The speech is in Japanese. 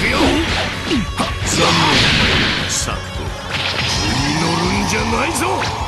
くよ。残念。サクトに乗るんじゃないぞ。